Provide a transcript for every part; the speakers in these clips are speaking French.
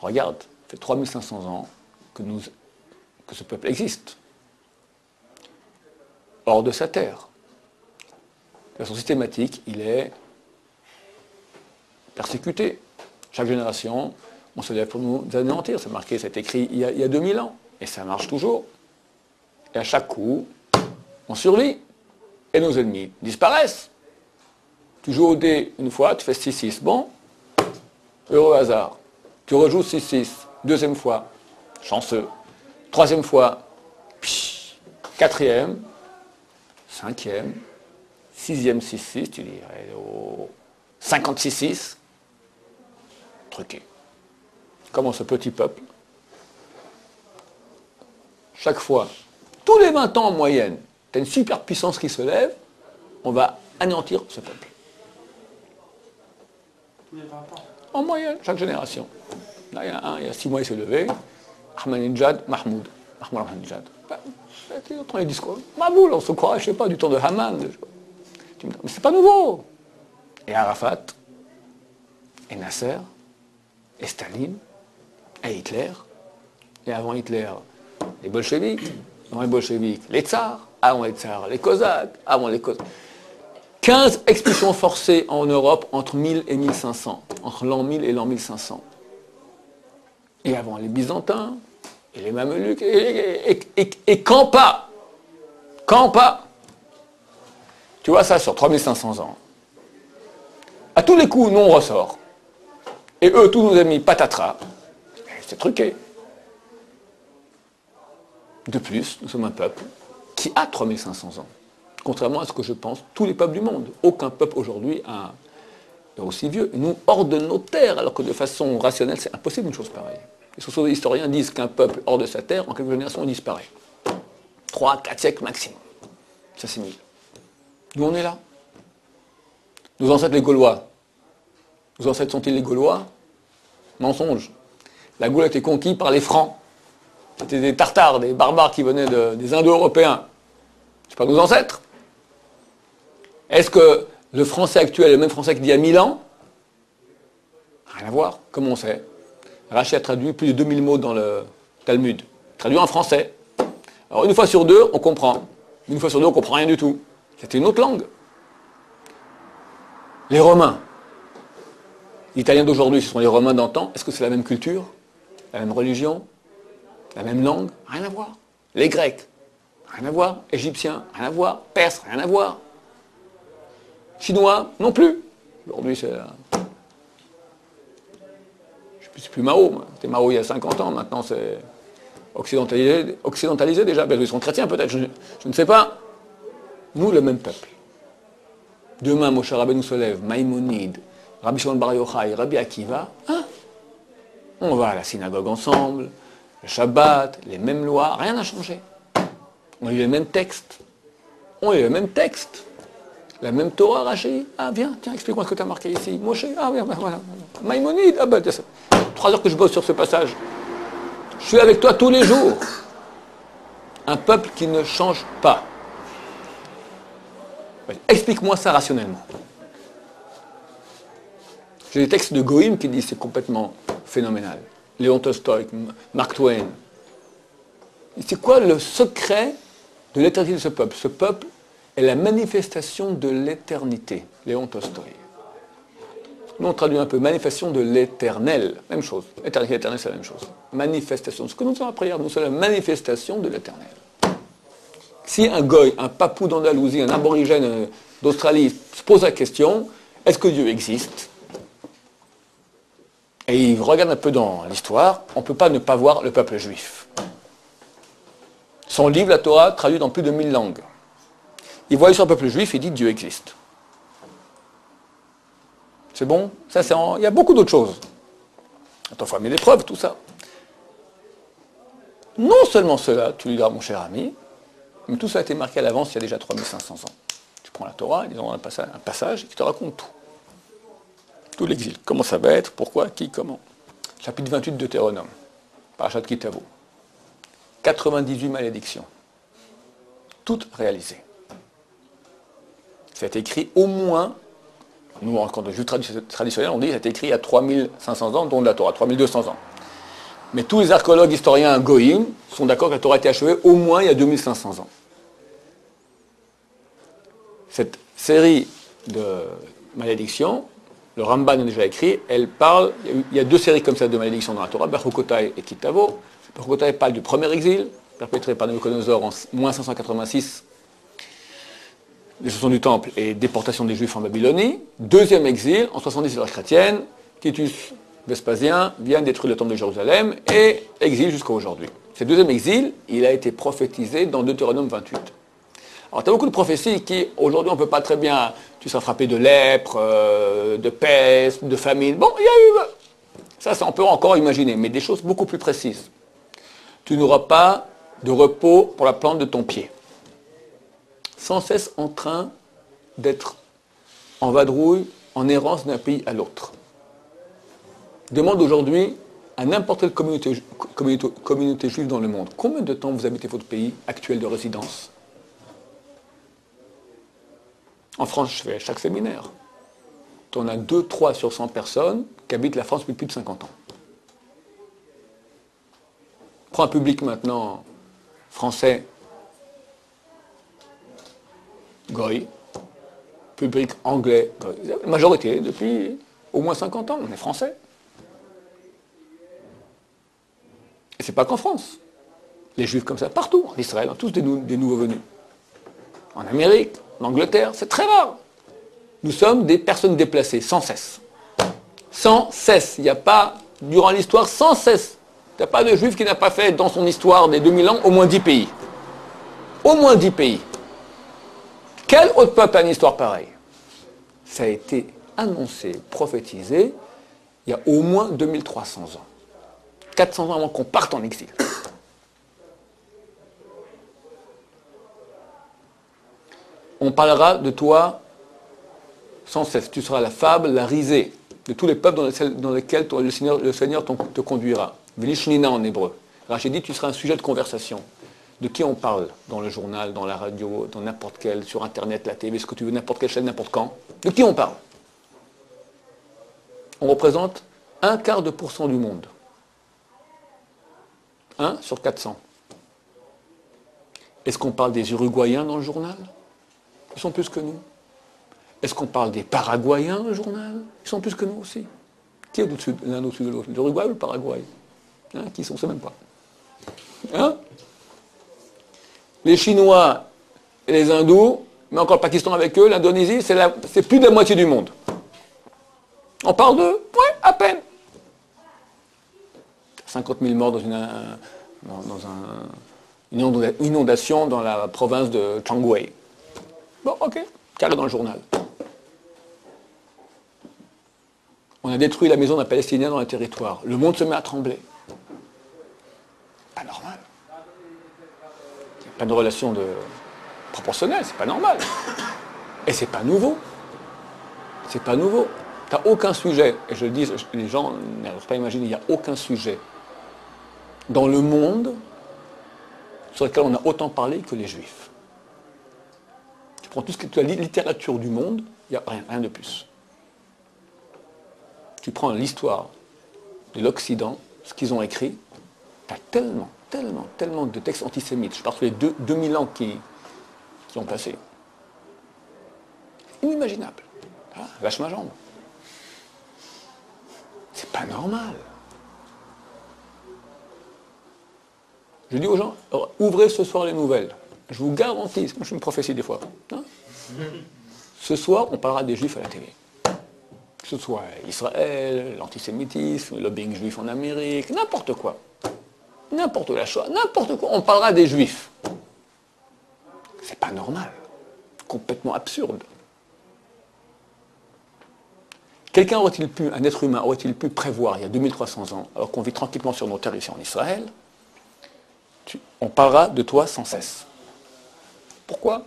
Regarde, ça fait 3500 ans que, ce peuple existe, hors de sa terre. De façon systématique, il est persécuté. Chaque génération, on se lève pour nous anéantir. C'est marqué, c'est écrit il y, a, il y a 2000 ans. Et ça marche toujours. Et à chaque coup, on survit. Et nos ennemis disparaissent. Tu joues au dé une fois, tu fais 6-6. Bon, heureux hasard. Tu rejoues 6-6. Deuxième fois, chanceux. Troisième fois, quatrième, cinquième, sixième 6-6, tu dirais, oh, 56-6, truqué. Comment ce petit peuple, chaque fois, tous les 20 ans en moyenne, tu as une super puissance qui se lève, on va anéantir ce peuple. En moyenne, chaque génération. Là, il y a un, il y a six mois, il s'est levé. Ahmadinejad, Mahmoud. Mahmoud Ahmadinejad. Ben, ben, ils disent quoi Maboul, on se croirait, je sais pas, du temps de Haman. Tu me dis, mais c'est pas nouveau. Et Arafat, et Nasser, et Staline, et Hitler, et avant Hitler, les bolcheviks, avant les bolcheviks, les tsars, avant les tsars, les cosaques, avant les cosaques. 15 expulsions forcées en Europe entre 1000 et 1500, entre l'an 1000 et l'an 1500. Et avant les Byzantins, et les Mamelucs, et, quand pas Quand pas Tu vois ça sur 3500 ans. À tous les coups, nous on ressort. Et eux, tous nos amis, patatras. C'est truqué. De plus, nous sommes un peuple qui a 3500 ans. Contrairement à ce que je pense, tous les peuples du monde. Aucun peuple aujourd'hui a aussi vieux. Nous, hors de nos terres, alors que de façon rationnelle, c'est impossible une chose pareille. Les historiens disent qu'un peuple hors de sa terre, en quelques générations, disparaît. Trois, quatre siècles maximum. Ça, mille. Nous, on est là? Nos ancêtres, les Gaulois. Nos ancêtres sont-ils les Gaulois? Mensonge. La Gaule a été conquise par les Francs. C'était des Tartares, des barbares qui venaient de- des Indo-Européens. C'est pas nos ancêtres. Est-ce que le français actuel est le même français qu'il y a 1000 ans? Rien à voir. Comment on sait? Rachid a traduit plus de 2000 mots dans le Talmud. Traduit en français. Alors une fois sur deux, on comprend. Une fois sur deux, on comprend rien du tout. C'était une autre langue. Les Romains. L'Italien d'aujourd'hui, ce sont les Romains d'antan. Est-ce que c'est la même culture? La même religion? La même langue? Rien à voir. Les Grecs? Rien à voir. Égyptiens? Rien à voir. Perses? Rien à voir. Chinois Non plus. Aujourd'hui, c'est... plus, c'est plus Mao. C'était Mao il y a 50 ans. Maintenant, c'est occidentalisé, déjà. Ben, ils sont chrétiens peut-être, je, ne sais pas. Nous, le même peuple. Demain, Moshe Rabbeinu se lève, Maïmonide, Rabbi Shimon Bar Rabbi Akiva. Hein On va à la synagogue ensemble, le Shabbat, les mêmes lois, rien n'a changé. On lit les mêmes textes. On lit les mêmes textes. La même Torah, Rashi. Ah, viens, tiens, explique-moi ce que tu as marqué ici. Moshe, ah, ben, voilà. Maïmonide, ah, ben, tiens, ça- trois heures que je bosse sur ce passage. Je suis avec toi tous les jours. Un peuple qui ne change pas. Explique-moi ça rationnellement. J'ai des textes de Goïm qui disent c'est complètement phénoménal. Léon Tolstoï, M- Mark Twain. C'est quoi le secret de l'éternité de ce peuple? Ce peuple est la manifestation de l'éternité. Léon Tolstoï. Nous, on traduit un peu manifestation de l'éternel. Même chose. Éternité éternel, c'est la même chose. Manifestation. Ce que nous sommes après hier, nous sommes la manifestation de l'éternel. Si un goy, un papou d'Andalousie, un aborigène euh, d'Australie se pose la question, est-ce que Dieu existe? Et il regarde un peu dans l'histoire, on ne peut pas ne pas voir le peuple juif. Son livre, la Torah, traduit dans plus de 1000 langues. Il voit sur le peuple juif et dit Dieu existe. C'est bon? C'est Il y a beaucoup d'autres choses. Attends, il faut amener des preuves, tout ça. Non seulement cela, tu lui diras, mon cher ami, mais tout ça a été marqué à l'avance il y a déjà 3500 ans. Tu prends la Torah, ils ont un passage, un passage qui te raconte tout. Tout l'exil. Comment ça va être, pourquoi, qui, comment? Chapitre 28 de Deutéronome. Parachat Kitavo. 98 malédictions. Toutes réalisées. C'est écrit au moins, nous, quand on juge tradi- traditionnel, on dit c'est écrit a 3500 ans, dont la Torah, 3200 ans. Mais tous les archéologues historiens goïm sont d'accord que la Torah a été achevée au moins il y a 2500 ans. Cette série de malédictions, le Ramban a déjà écrit, elle parle, il y a deux séries comme ça de malédictions dans la Torah, Berchukotai et Kitavo. Berchukotai parle du premier exil, perpétré par Nabucodonosor en moins 586, destruction du temple et déportation des Juifs en Babylonie. Deuxième exil, en 70 de l'ère chrétienne, Titus Vespasien vient détruire le temple de Jérusalem et exil jusqu'à aujourd'hui. Ce deuxième exil, il a été prophétisé dans Deutéronome 28. Alors, tu as beaucoup de prophéties qui, aujourd'hui, on ne peut pas très bien. Tu seras frappé de lèpre, euh, de peste, de famine. Bon, il y a eu. Ça, ça, on peut encore imaginer, mais des choses beaucoup plus précises. Tu n'auras pas de repos pour la plante de ton pied. Sans cesse en train d'être en vadrouille, en errance d'un pays à l'autre. Demande aujourd'hui à n'importe quelle communauté, juive dans le monde, combien de temps vous habitez votre pays actuel de résidence? En France, je fais chaque séminaire. On a 2, 3 sur 100 personnes qui habitent la France depuis plus de 50 ans. Prends un public maintenant français, Goy, public anglais, La majorité depuis au moins 50 ans, on est français. Et c'est pas qu'en France. Les juifs comme ça, partout, en Israël, tous des, des nouveaux venus. En Amérique, en Angleterre, c'est très rare. Nous sommes des personnes déplacées, sans cesse. Sans cesse. Il n'y a pas, durant l'histoire, sans cesse, il n'y a pas de juif qui n'a pas fait dans son histoire des 2000 ans au moins 10 pays. Au moins 10 pays. Quel autre peuple a une histoire pareille? Ça a été annoncé, prophétisé, il y a au moins 2300 ans. 400 ans avant qu'on parte en exil. On parlera de toi sans cesse. Tu seras la fable, la risée de tous les peuples dans lesquels le Seigneur, te conduira. Vilishnina en hébreu. Rachid dit, tu seras un sujet de conversation. De qui on parle dans le journal, dans la radio, dans n'importe quel, sur Internet, la TV, ce que tu veux, n'importe quelle chaîne, n'importe quand. De qui on parle? On représente un quart de pourcent du monde. 1 sur 400. Est-ce qu'on parle des Uruguayens dans le journal? Ils sont plus que nous. Est-ce qu'on parle des Paraguayens dans le journal? Ils sont plus que nous aussi. Qui est l'un au-dessus de l'autre? L'Uruguay ou le Paraguay? Hein, qui sont, on ne même pas. Hein? Les Chinois et les Hindous, mais encore le Pakistan avec eux, l'Indonésie, c'est plus de la moitié du monde. On parle de, ouais, à peine. 50 000 morts dans une, une inondation dans la province de Changwei. Bon, ok, carré dans le journal. On a détruit la maison d'un Palestinien dans un territoire. Le monde se met à trembler pas normal. Pas de relation de proportionnelle, c'est pas normal. Et c'est pas nouveau. C'est pas nouveau. Tu n'as aucun sujet, et je le dis, les gens n'arrivent pas à imaginer, il n'y a aucun sujet dans le monde sur lequel on a autant parlé que les juifs. Tu prends tout ce que tu la littérature du monde, il n'y a rien, rien de plus. Tu prends l'histoire de l'Occident, ce qu'ils ont écrit, tu as tellement, tellement, tellement de textes antisémites, je parle les deux, 2000 ans qui, qui ont passé. Inimaginable. Ah, lâche ma jambe. C'est pas normal. Je dis aux gens, ouvrez ce soir les nouvelles. Je vous garantis, moi je une prophétie des fois. Hein. ce soir, on parlera des juifs à la télé. Que ce soit Israël, l'antisémitisme, le lobbying juif en Amérique, n'importe quoi n'importe la chose, n'importe quoi, on parlera des juifs. C'est pas normal. Complètement absurde. Quelqu'un aurait-il pu, un être humain aurait-il pu prévoir il y a 2300 ans, alors qu'on vit tranquillement sur nos terres ici en Israël, on parlera de toi sans cesse. Pourquoi?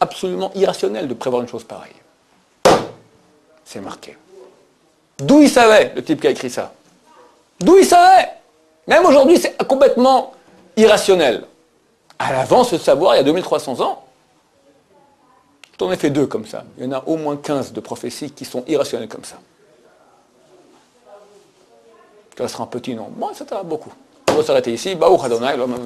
Absolument irrationnel de prévoir une chose pareille. C'est marqué. D'où il savait, le type qui a écrit ça? D'où il savait Même aujourd'hui, c'est complètement irrationnel. À l'avance de savoir, il y a 2300 ans, je t'en ai fait deux comme ça. Il y en a au moins 15 de prophéties qui sont irrationnelles comme ça. qui restera un petit nombre. Bon, ça beaucoup. On va s'arrêter ici. L'homme